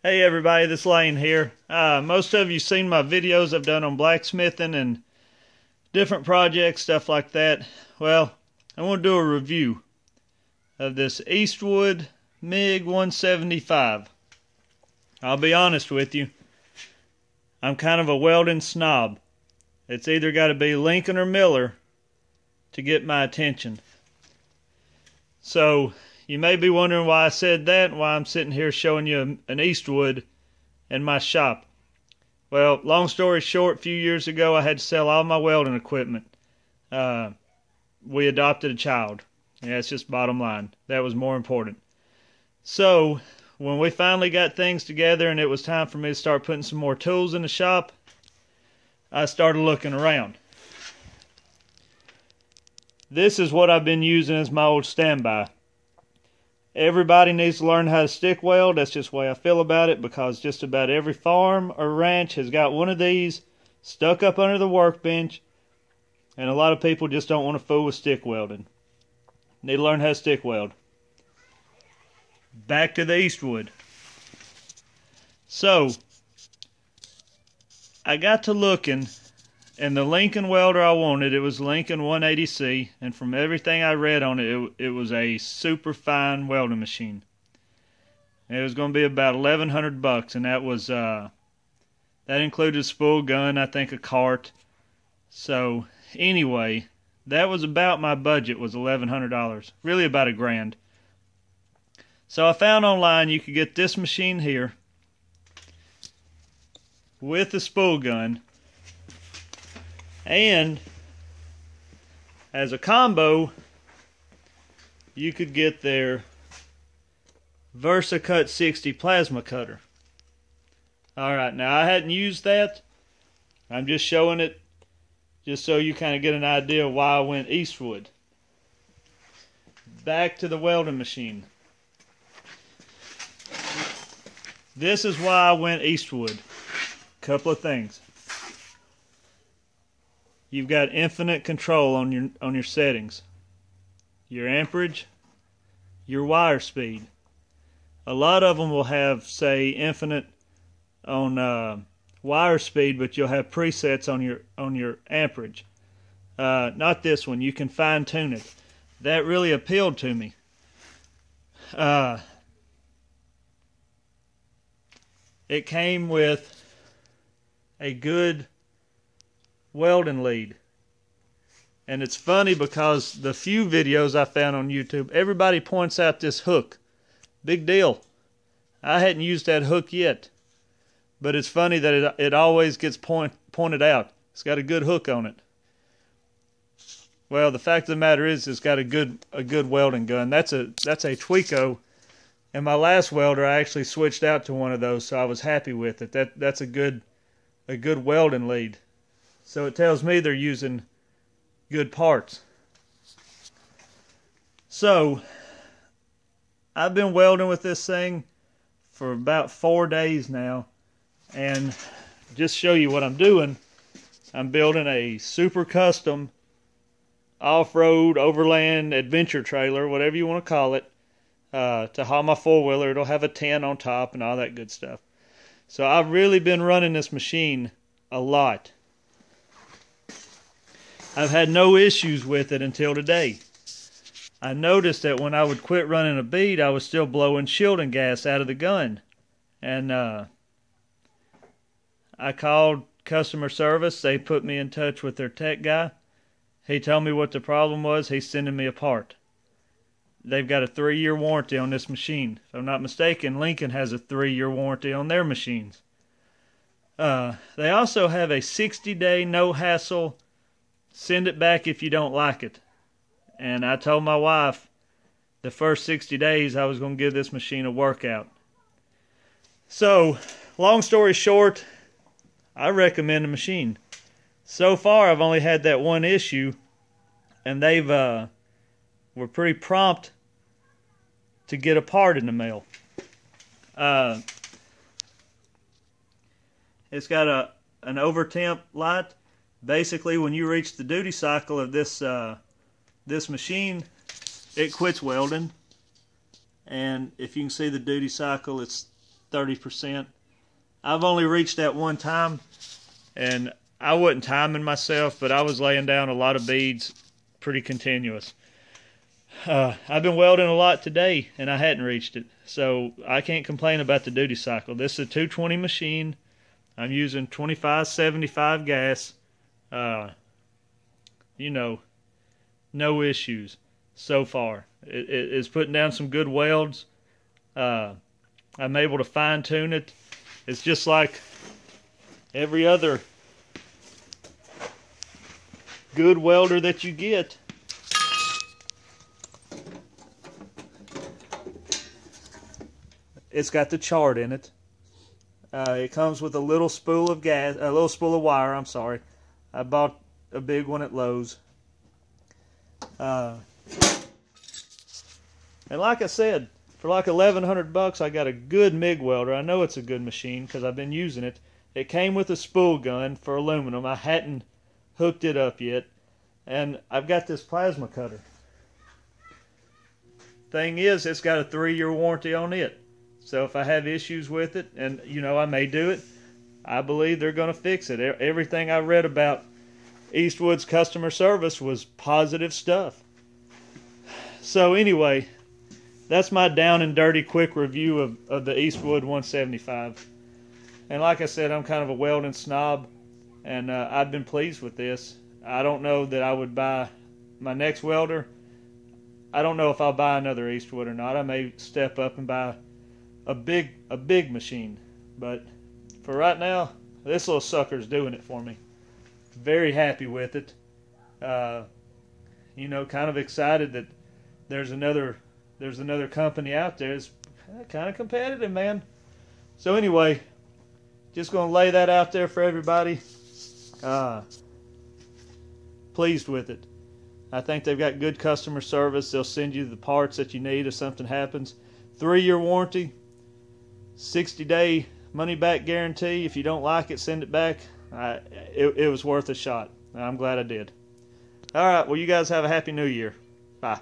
Hey everybody, this Lane here. Uh, most of you seen my videos I've done on blacksmithing and different projects, stuff like that. Well, I want to do a review of this Eastwood MIG 175. I'll be honest with you, I'm kind of a welding snob. It's either got to be Lincoln or Miller to get my attention. So, you may be wondering why I said that and why I'm sitting here showing you an Eastwood in my shop. Well, long story short, a few years ago I had to sell all my welding equipment. Uh, we adopted a child. Yeah, it's just bottom line. That was more important. So, when we finally got things together and it was time for me to start putting some more tools in the shop, I started looking around. This is what I've been using as my old standby. Everybody needs to learn how to stick weld. That's just the way I feel about it because just about every farm or ranch has got one of these stuck up under the workbench, and a lot of people just don't want to fool with stick welding. Need to learn how to stick weld. Back to the Eastwood. So, I got to looking and the Lincoln welder I wanted, it was Lincoln 180C, and from everything I read on it, it, it was a super fine welding machine. It was going to be about 1100 bucks, and that was uh, that included a spool gun, I think a cart. So anyway, that was about my budget was $1100, really about a grand. So I found online you could get this machine here with a spool gun and as a combo, you could get their VersaCut 60 plasma cutter. Alright, now I hadn't used that. I'm just showing it just so you kind of get an idea of why I went Eastwood. Back to the welding machine. This is why I went Eastwood. Couple of things you've got infinite control on your on your settings. Your amperage, your wire speed. A lot of them will have say infinite on uh, wire speed, but you'll have presets on your on your amperage. Uh, not this one. You can fine tune it. That really appealed to me. Uh, it came with a good welding lead. And it's funny because the few videos I found on YouTube, everybody points out this hook. Big deal. I hadn't used that hook yet. But it's funny that it, it always gets point, pointed out. It's got a good hook on it. Well, the fact of the matter is, it's got a good a good welding gun. That's a that's a Tweco, and my last welder I actually switched out to one of those, so I was happy with it. That that's a good a good welding lead. So it tells me they're using good parts. So I've been welding with this thing for about four days now. And just show you what I'm doing, I'm building a super custom off-road overland adventure trailer, whatever you want to call it, uh, to haul my four-wheeler. It'll have a tent on top and all that good stuff. So I've really been running this machine a lot. I've had no issues with it until today. I noticed that when I would quit running a bead, I was still blowing shielding gas out of the gun. And uh, I called customer service. They put me in touch with their tech guy. He told me what the problem was. He's sending me a part. They've got a three year warranty on this machine. If I'm not mistaken, Lincoln has a three year warranty on their machines. Uh, they also have a 60 day no hassle send it back if you don't like it. And I told my wife the first 60 days I was going to give this machine a workout. So, long story short, I recommend the machine. So far, I've only had that one issue, and they've uh, were pretty prompt to get a part in the mail. Uh, it's got a an over temp light basically when you reach the duty cycle of this uh, this machine it quits welding and if you can see the duty cycle it's 30%. I've only reached that one time, and I wasn't timing myself, but I was laying down a lot of beads pretty continuous. Uh, I've been welding a lot today, and I hadn't reached it, so I can't complain about the duty cycle. This is a 220 machine. I'm using 2575 gas. Uh, you know, no issues so far. It, it, it's putting down some good welds. Uh, I'm able to fine tune it. It's just like every other good welder that you get. It's got the chart in it. Uh, it comes with a little spool of gas, a little spool of wire. I'm sorry. I bought a big one at Lowe's. Uh, and like I said, for like 1100 bucks, I got a good MIG welder. I know it's a good machine because I've been using it. It came with a spool gun for aluminum. I hadn't hooked it up yet. And I've got this plasma cutter. Thing is, it's got a three year warranty on it. So if I have issues with it, and you know I may do it, I believe they're going to fix it. Everything I read about Eastwood's customer service was positive stuff. So anyway, that's my down and dirty quick review of, of the Eastwood 175. And like I said, I'm kind of a welding snob, and uh, I've been pleased with this. I don't know that I would buy my next welder. I don't know if I'll buy another Eastwood or not. I may step up and buy a big a big machine, but for right now, this little sucker's doing it for me. Very happy with it. Uh, you know, kind of excited that there's another there's another company out there. It's kind of competitive, man. So anyway, just gonna lay that out there for everybody. Uh, pleased with it. I think they've got good customer service. They'll send you the parts that you need if something happens. Three year warranty, 60 day money back guarantee. If you don't like it, send it back. I, it, it was worth a shot. I'm glad I did. All right. Well, you guys have a happy new year. Bye.